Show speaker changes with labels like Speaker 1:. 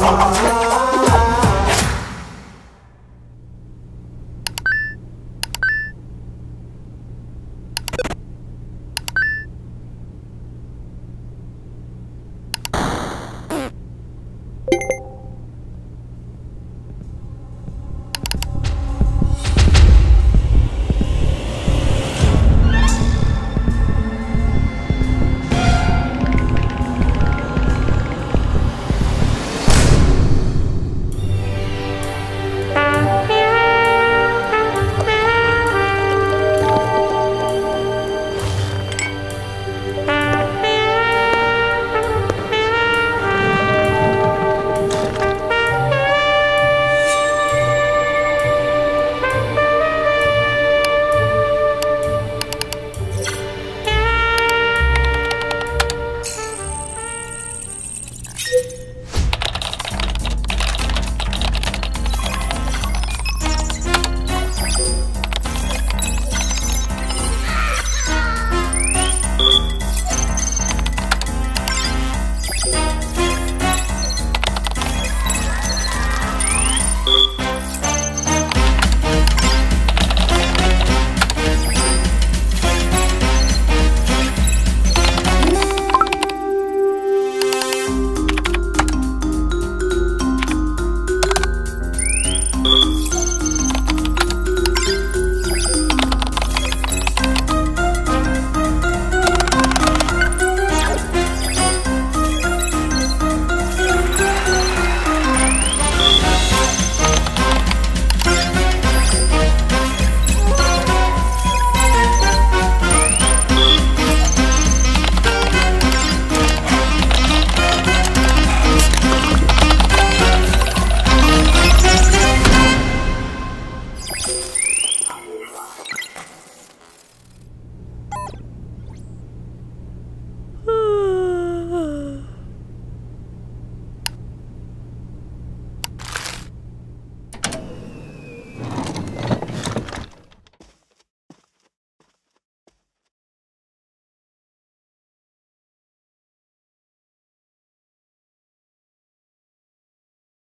Speaker 1: Ah,